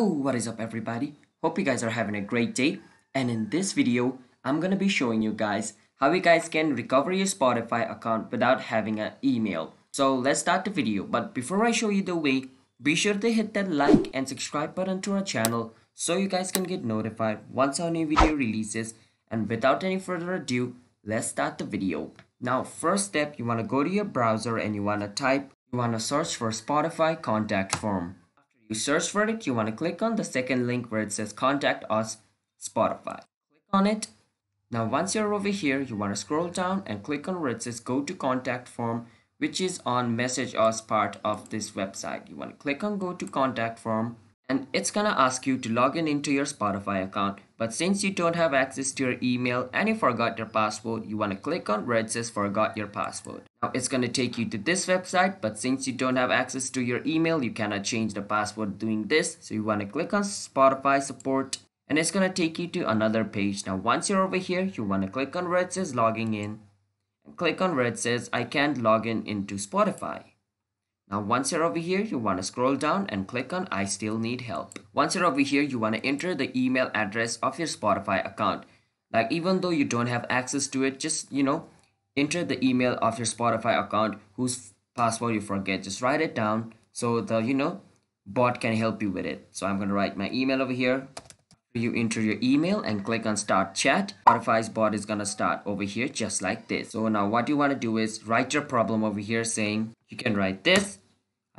What is up everybody? Hope you guys are having a great day. And in this video, I'm gonna be showing you guys how you guys can recover your Spotify account without having an email. So let's start the video. But before I show you the way, be sure to hit that like and subscribe button to our channel so you guys can get notified once our new video releases. And without any further ado, let's start the video. Now first step, you wanna go to your browser and you wanna type, you wanna search for Spotify contact form you search for it, you want to click on the second link where it says contact us Spotify. Click on it. Now once you're over here, you want to scroll down and click on where it says go to contact form which is on message us part of this website. You want to click on go to contact form and it's gonna ask you to log in into your Spotify account. But since you don't have access to your email and you forgot your password, you wanna click on where it says forgot your password. Now it's gonna take you to this website, but since you don't have access to your email, you cannot change the password doing this. So you wanna click on Spotify support and it's gonna take you to another page. Now once you're over here, you wanna click on where it says logging in and click on where it says I can't log in into Spotify. Now once you're over here, you want to scroll down and click on I still need help. Once you're over here, you want to enter the email address of your Spotify account. Like even though you don't have access to it, just, you know, enter the email of your Spotify account whose password you forget. Just write it down so the, you know, bot can help you with it. So I'm going to write my email over here. You enter your email and click on start chat. Spotify's bot is going to start over here just like this. So now what you want to do is write your problem over here saying you can write this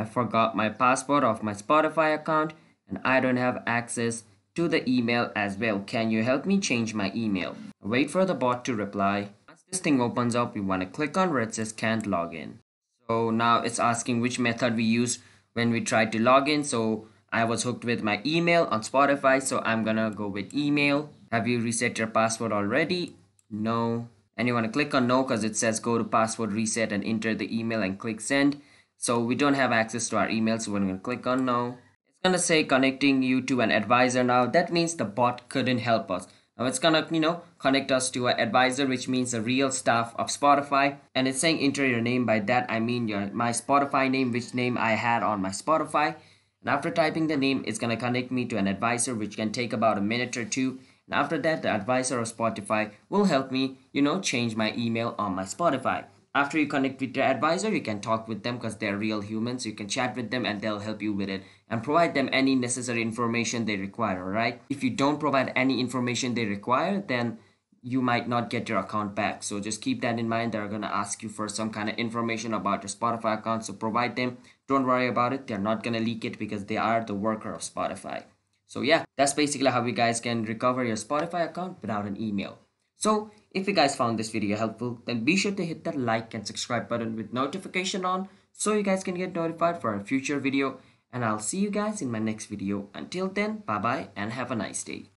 I forgot my password of my Spotify account and I don't have access to the email as well. Can you help me change my email? Wait for the bot to reply. Once this thing opens up, we want to click on where it says can't log in. So now it's asking which method we use when we try to log in. So I was hooked with my email on Spotify. So I'm gonna go with email. Have you reset your password already? No. And you want to click on no because it says go to password reset and enter the email and click send. So we don't have access to our email, so we're going to click on no. It's going to say connecting you to an advisor now. That means the bot couldn't help us. Now it's gonna, you know, connect us to an advisor, which means the real staff of Spotify. And it's saying enter your name. By that I mean your my Spotify name, which name I had on my Spotify. And after typing the name, it's gonna connect me to an advisor, which can take about a minute or two. And after that, the advisor of Spotify will help me, you know, change my email on my Spotify after you connect with your advisor you can talk with them because they're real humans. You can chat with them and they'll help you with it and provide them any necessary information they require right if you don't provide any information they require then you might not get your account back. So just keep that in mind. They're going to ask you for some kind of information about your spotify account so provide them. Don't worry about it. They're not going to leak it because they are the worker of spotify. So yeah that's basically how you guys can recover your spotify account without an email. So if you guys found this video helpful, then be sure to hit that like and subscribe button with notification on so you guys can get notified for a future video and I'll see you guys in my next video. Until then, bye bye and have a nice day.